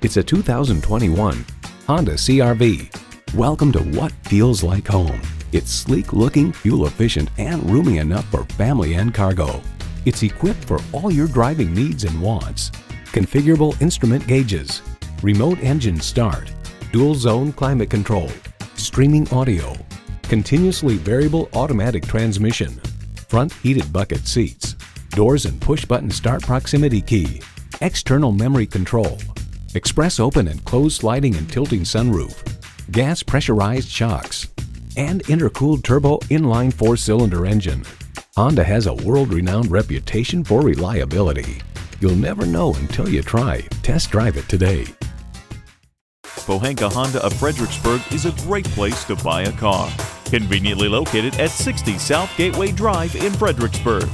It's a 2021 Honda CRV. Welcome to what feels like home. It's sleek looking, fuel efficient, and roomy enough for family and cargo. It's equipped for all your driving needs and wants. Configurable instrument gauges, remote engine start, dual zone climate control, streaming audio, continuously variable automatic transmission, front heated bucket seats, doors and push button start proximity key, external memory control, express open and close sliding and tilting sunroof, gas pressurized shocks, and intercooled turbo inline four cylinder engine. Honda has a world renowned reputation for reliability. You'll never know until you try. Test drive it today. Pohanka Honda of Fredericksburg is a great place to buy a car. Conveniently located at 60 South Gateway Drive in Fredericksburg.